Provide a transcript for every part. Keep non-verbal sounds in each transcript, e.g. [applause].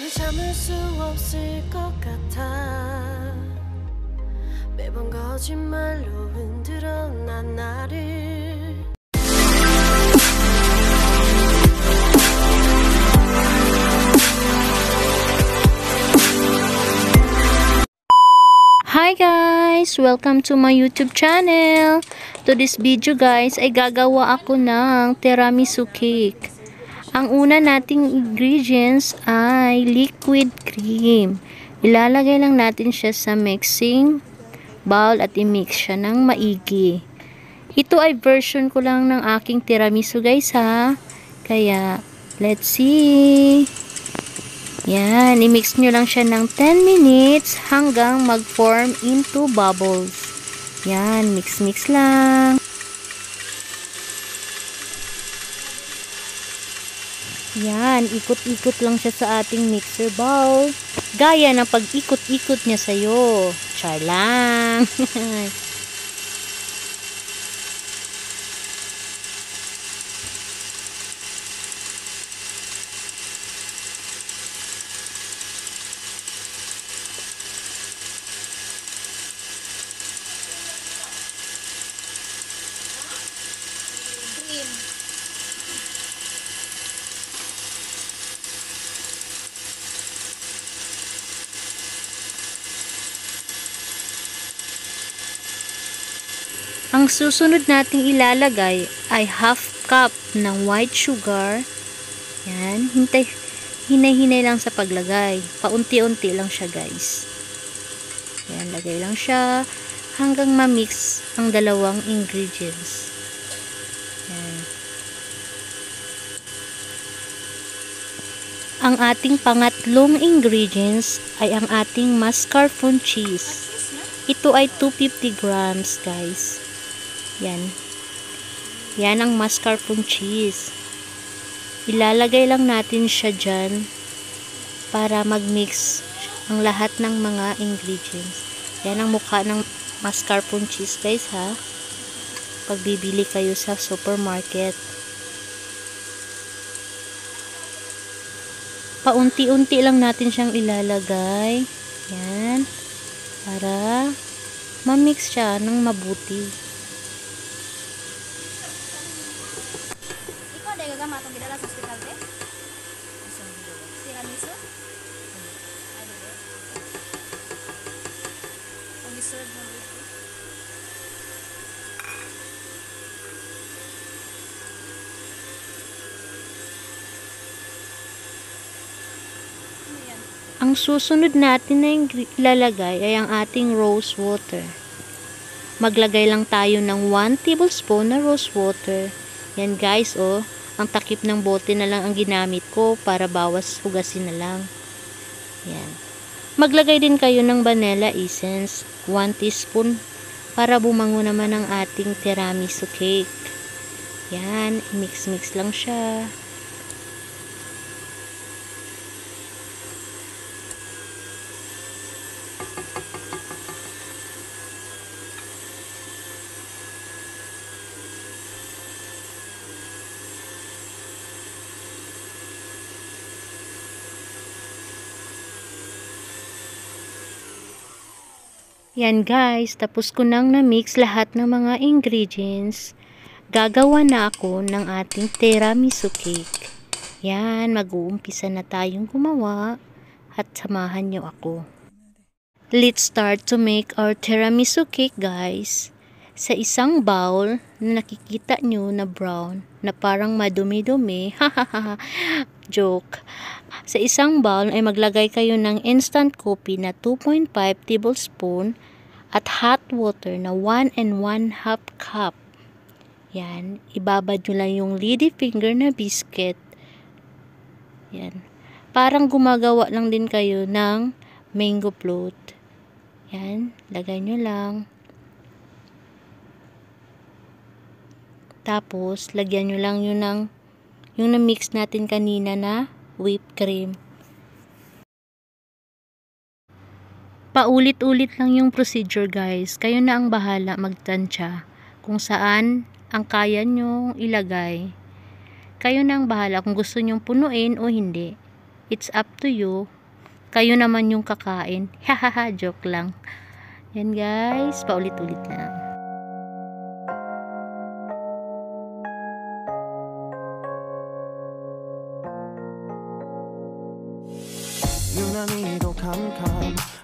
너는 참을 수 없을 것 같아 매번 거짓말로 흔들어 난 나를 Hi guys! Welcome to my YouTube channel! To this video guys ay gagawa ako ng tiramisu cake. Ang una nating ingredients ay liquid cream. Ilalagay lang natin siya sa mixing bowl at i-mix siya ng maigi. Ito ay version ko lang ng aking tiramisu guys ha. Kaya let's see! Yan, i-mix nyo lang siya ng 10 minutes hanggang mag-form into bubbles. Yan, mix-mix lang. Yan, ikot-ikot lang siya sa ating mixer bowl. Gaya ng pag-ikot-ikot niya sa'yo. Char lang. [laughs] Ang susunod nating ilalagay ay half cup ng white sugar. Yan, hintay hinay-hinay lang sa paglagay. Paunti-unti lang siya, guys. Yan, lagay lang siya hanggang ma-mix ang dalawang ingredients. Yan. Ang ating pangatlong ingredients ay ang ating mascarpone cheese. Ito ay 250 grams, guys. Yan. Yan ang mascarpone cheese. Ilalagay lang natin siya dyan para mag-mix ang lahat ng mga ingredients. Yan ang mukha ng mascarpone cheese guys ha. Pag bibili kayo sa supermarket. Paunti-unti lang natin siyang ilalagay. Yan. Para ma-mix siya ng mabuti. Ang susunod natin na ilalagay ay ang ating rose water. Maglagay lang tayo ng 1 tablespoon na rose water. Yan guys, oh. Ang takip ng bote na lang ang ginamit ko para bawas hugasin na lang. Yan. Maglagay din kayo ng vanilla essence, 1 teaspoon, para bumango naman ang ating tiramisu cake. Yan, mix-mix lang siya. Yan guys, tapos ko nang na-mix lahat ng mga ingredients. Gagawa na ako ng ating tiramisu cake. Yan, mag-uumpisa na tayong gumawa at samahan nyo ako. Let's start to make our tiramisu cake guys. Sa isang bowl na nakikita nyo na brown, na parang madumi-dumi, [laughs] joke. Sa isang bowl ay maglagay kayo ng instant coffee na 2.5 tablespoon at hot water na 1 and 1 half cup. Yan, ibabad nyo lang yung lady finger na biscuit. Yan. Parang gumagawa lang din kayo ng mango float. Yan, lagay nyo lang. Tapos, lagyan nyo lang yun ng yung na-mix natin kanina na whipped cream. Paulit-ulit lang yung procedure guys. Kayo na ang bahala magtansya kung saan ang kaya nyong ilagay. Kayo na ang bahala kung gusto nyong punuin o hindi. It's up to you. Kayo naman yung kakain. [laughs] Hahaha, joke lang. Yan guys, paulit-ulit lang.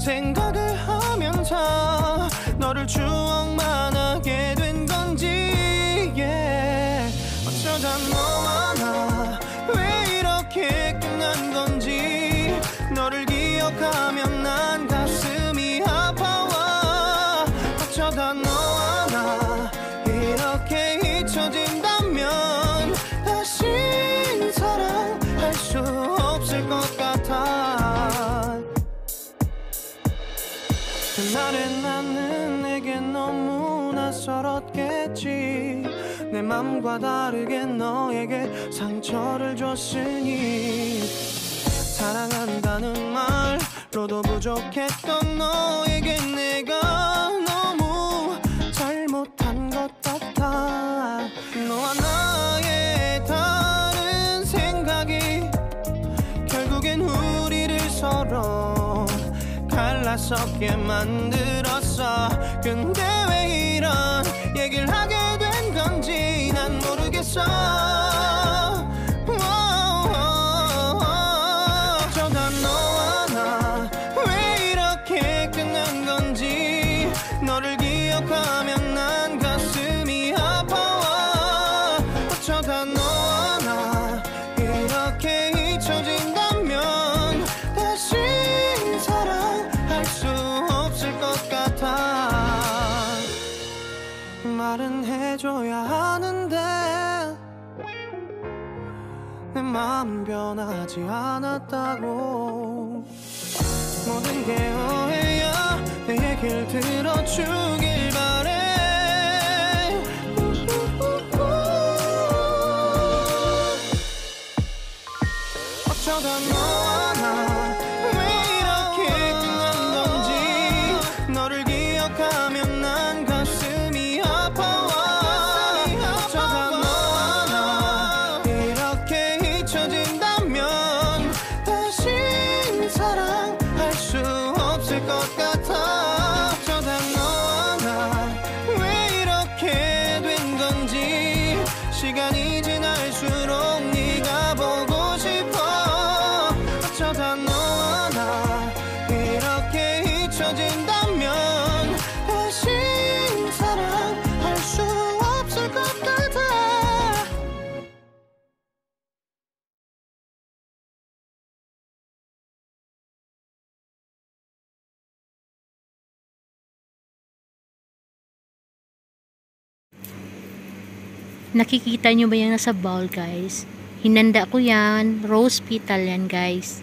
생각을 하면서 너를 추억 낯설었겠지. 내 맘과 다르게 너에게 상처를 줬으니 사랑한다는 말로도 부족했던 너에게 내가 너무 잘못한 것 같아. 너와 나의 다른 생각이 결국엔 우리를 서로 갈라서게 만들었어. 근데 얘기를 하게 된 건지 난 모르겠어 내 마음 변하지 않았다고. 모든 게 오해야 내 얘길 들어주길 바래. 어쩌다 너 Nakikita nyo ba yung nasa bowl guys? Hinanda ko yan. Rose petal yan guys.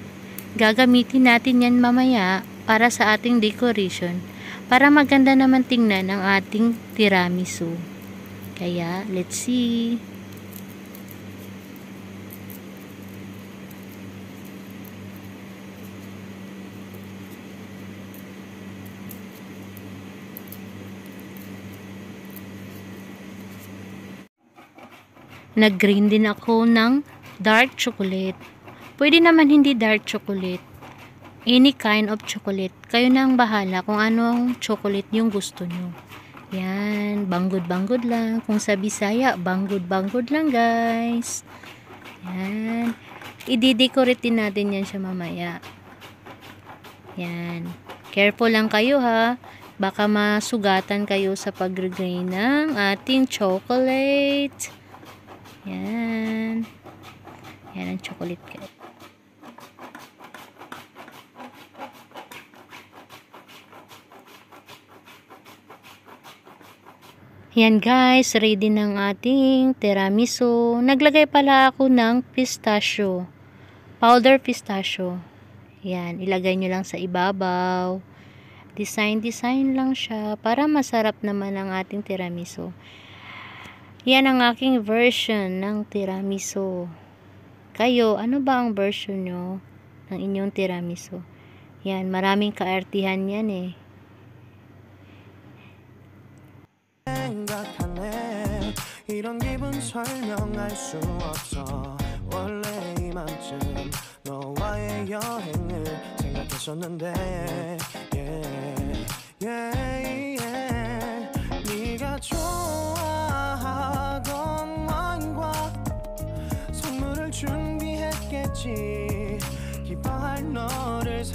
Gagamitin natin yan mamaya para sa ating decoration. Para maganda naman tingnan ang ating tiramisu. Kaya, let's see. Nag-green din ako ng dark chocolate. Pwede naman hindi dark chocolate. Any kind of chocolate. Kayo na ang bahala kung anong chocolate yung gusto nyo. Yan. Banggod-banggod lang. Kung sa Bisaya, banggod-banggod lang guys. Yan. I-decorate din natin yan siya mamaya. Yan. Careful lang kayo ha. Baka masugatan kayo sa pag-grain ng ating chocolate. Yan. Yan ang chocolate cake. Yan guys, ready ng ating tiramisu. Naglagay pala ako ng pistachio. powder pistachio. Yan, ilagay nyo lang sa ibabaw. Design-design lang siya para masarap naman ang ating tiramisu. Yan ang aking version ng tiramisu. Kayo, ano ba ang version nyo ng inyong tiramisu? Yan, maraming kaartihan yan eh. 생각하네 이런 기분 설명할 수 없어 원래 이맘쯤 너와의 여행을 생각했었는데 yeah, yeah,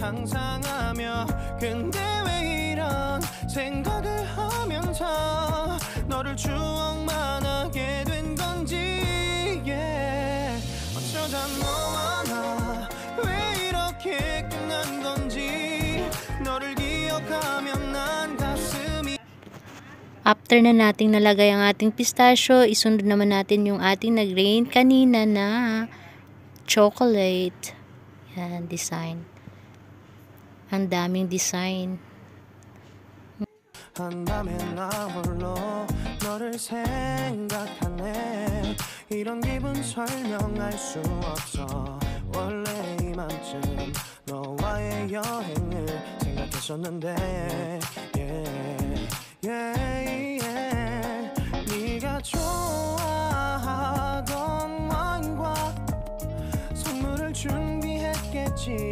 상상하며 근데 왜 이런 생각을 하면서 너를 추억만 하게 된 건지 yeah. 어쩌다 너와 나 왜 이렇게 끝난 건지 너를 기억하면 난 가슴이 After na nating nalagay ang ating pistachio, isunod naman natin yung ating nag-rain kanina na chocolate. Yan, design. Ang daming design. 한밤에 나 홀로 너를 생각하네 이런 기분 설명할 수 없어 원래 이맘쯤 너와의 여행을 생각했었는데 yeah, yeah, yeah. 네가 좋아하던 와인과 선물을 준비했겠지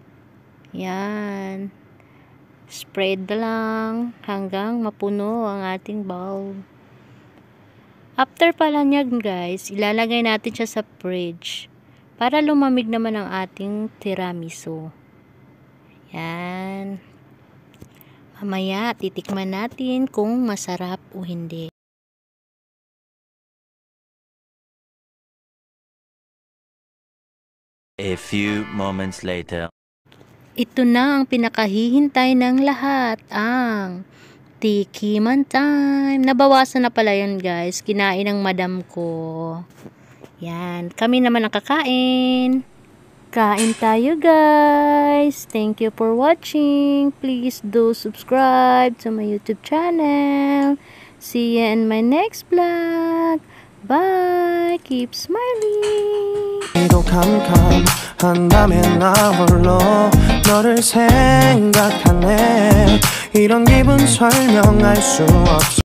Yan. Spread lang hanggang mapuno ang ating bowl. After pala niyan guys, ilalagay natin siya sa fridge para lumamig naman ang ating tiramisu. Yan. Mamaya, titikman natin kung masarap o hindi. A few moments later. Ito na ang pinakahihintay ng lahat, ang tikiman time. Nabawasan na pala yun guys, kinain ng madam ko. Yan, kami naman ang kakain. Kain tayo guys. Thank you for watching. Please do subscribe to my YouTube channel. See you in my next vlog. Bye. Keep smiling. 도 캄캄한 밤에 나 홀로 너를 생각하네 이런 기분 설명할 수 없어